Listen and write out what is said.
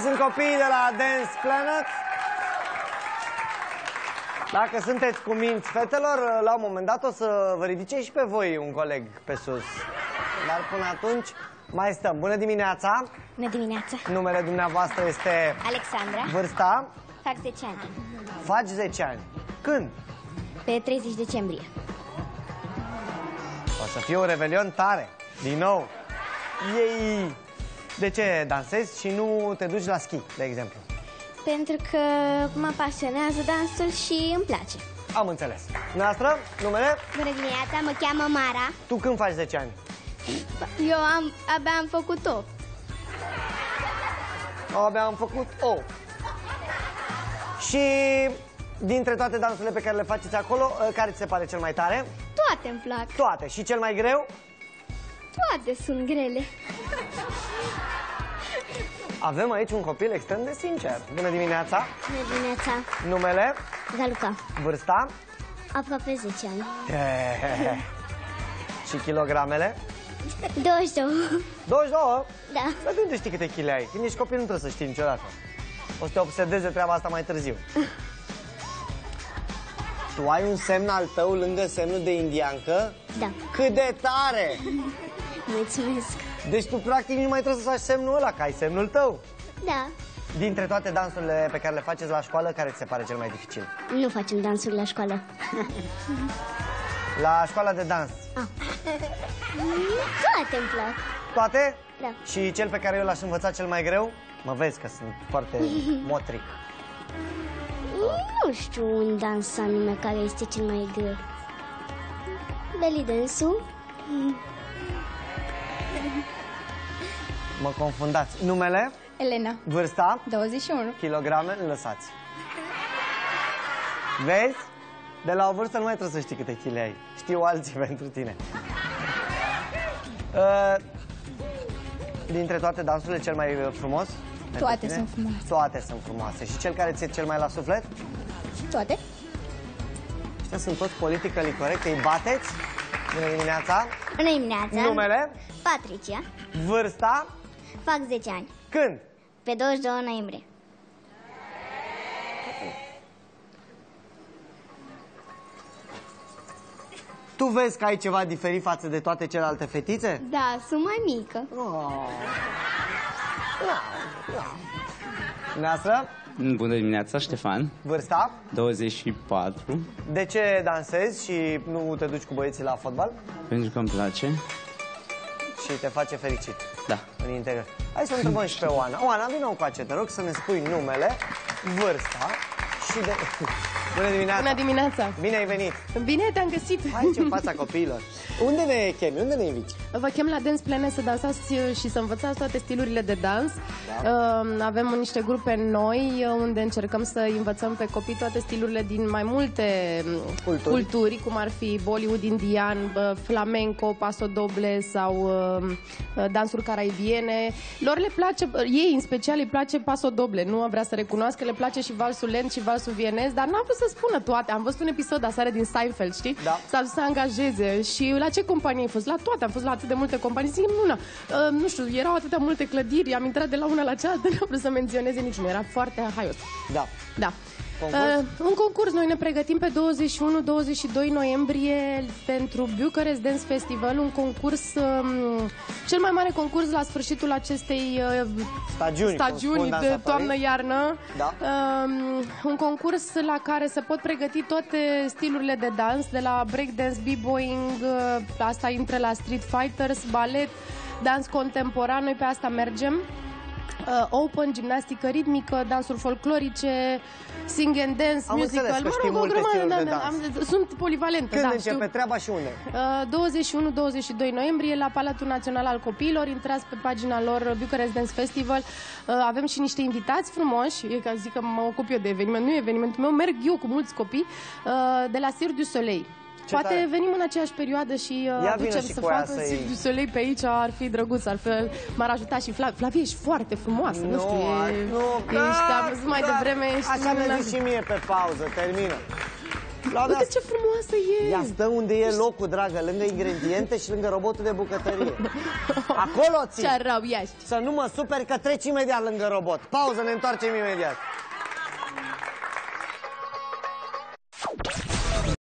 copiii de la Dance Planet. Dacă sunteți cu minți fetelor, la un moment dat o să vă ridice și pe voi un coleg pe sus. Dar până atunci mai stăm. Bună dimineața! Bună dimineața! Numele dumneavoastră este Alexandra, vârsta? fac 10 ani. Faci 10 ani. Când? Pe 30 decembrie. O să fie un revelion tare. Din nou. Ei! De ce dansezi și nu te duci la schi, de exemplu? Pentru că mă pasionează dansul și îmi place. Am înțeles. Noastră, numele? Bună dimineața, mă cheamă Mara. Tu când faci 10 ani? Eu am, abia am făcut-o. Abia am făcut o. Și dintre toate dansurile pe care le faceți acolo, care ți se pare cel mai tare? Toate îmi plac. Toate. Și cel mai greu? Toate sunt grele. Avem aici un copil extrem de sincer. Bună dimineața! Bună dimineața, Numele? Galuca. Vârsta? Aproape 10 ani. Și kilogramele? 22. 22? Da. Dar de unde știi câte chile ai? Când ești copil nu trebuie să știi niciodată. O să te obsedeze treaba asta mai târziu. Tu ai un semn al tău lângă semnul de indiancă? Da. Cât de tare! Mulțumesc. Deci tu practic nu mai trebuie să faci semnul ăla, că ai semnul tău. Da. Dintre toate dansurile pe care le faceți la școală, care ți se pare cel mai dificil? Nu facem dansuri la școală. La școala de dans. Toate îmi plac. Toate? Da. Și cel pe care eu l-aș învăța cel mai greu? Mă vezi că sunt foarte motric. Nu știu un dans anume care este cel mai greu. Belly dance-ul? Mă confundați. Numele? Elena, Vârsta? 21. Kilograme? Lăsați. Vezi? De la o vârstă nu mai trebuie să știi câte chile ai. Știu alții pentru tine. Uh, dintre toate dansurile, cel mai uh, frumos? pentru Toate tine? sunt frumoase. Toate sunt frumoase. Și cel care ți-e cel mai la suflet? Toate? Ăștia sunt toți politically corect. Îi bateți? Bună dimineața! Bună dimineața! Numele? Patricia. Vârsta? Fac 10 ani. Când? Pe 22 noiembrie. Tu vezi că ai ceva diferit față de toate celelalte fetițe? Da, sunt mai mică. Oh. Neastră, Bună dimineața, Ștefan. vârsta, 24. de ce dansezi și nu te duci cu băieții la fotbal Pentru că îmi place. și te face fericit Da. în interior? Hai să o întrebăm și pe Oana. Oana, vină cu coace, te rog să ne spui numele, vârsta și de... Bună dimineața! Bună dimineața! Bine ai venit! Bine te-am găsit! Aici, în fața copiilor. Unde ne chemi? Unde ne inviți? Vă chem la Dance Plane să dansați și să învățați toate stilurile de dans. Da. Uh, Avem niște grupe noi uh, unde încercăm să învățăm pe copii toate stilurile din mai multe um, Culturi. culturi cum ar fi Bollywood indian, uh, flamenco, pasodoble sau uh, uh, dansuri caraibiene. Lor le place, uh, ei în special îi place pasodoble, nu vrea să recunoască, le place și valsul lent și valsul vienez, dar n-am vrut să spună toate. Am văzut un episod aseară din Seinfeld, știi? Da. S-a dus să angajeze și la ce companie ai fost? La toate, am fost la atât de multe companii. Zic, una, uh, nu știu, erau atâtea multe clădiri, am intrat de la una la cealaltă, n-am vrut să menționeze niciunul, era foarte haios. Da. Da. Concurs? Uh, un concurs, noi ne pregătim pe 21-22 noiembrie pentru Bucharest Dance Festival, un concurs, um, cel mai mare concurs la sfârșitul acestei uh, Stagiuni, cum stagiuni spun de dansatorii. toamnă-iarnă. Da. Um, un concurs la care se pot pregăti toate stilurile de dans, de la breakdance, b-boying, uh, asta intră la street fighters, balet, dans contemporan, noi pe asta mergem. Uh, open, gimnastică ritmică, dansuri folclorice, sing and dance, Am musical. înțeles că știi o multe grămadă, stiluri de da, da, dans. am- sunt polivalentă, Când da, începe știu. treaba și unde? Uh, 21-22 noiembrie la Palatul Național al Copiilor. Intrați pe pagina lor Bucharest Dance Festival. Uh, Avem și niște invitați frumoși. E ca zic că mă ocup eu de eveniment. Nu e evenimentul meu, merg eu cu mulți copii uh, de la Cirque du Soleil. Ce Poate tare. venim în aceeași perioadă și uh, Ia vină aducem și să cu aia facă să-i- Cirque du Soleil pe aici. Ar fi drăguț, ar fi, m-ar ajuta și Flavia. Flavia, ești foarte frumoasă. Nu, știu, e, nu, ești, da, am văzut mai da. devreme. Ești Așa mi-a minunată. zis și mie pe pauză, termină. La mea Uite ce frumoasă e! Ea stă unde e locul, dragă, lângă ingrediente și lângă robotul de bucătărie. Acolo ții. Ce rău ești! Să nu mă super că treci imediat lângă robot. Pauză, ne întoarcem imediat.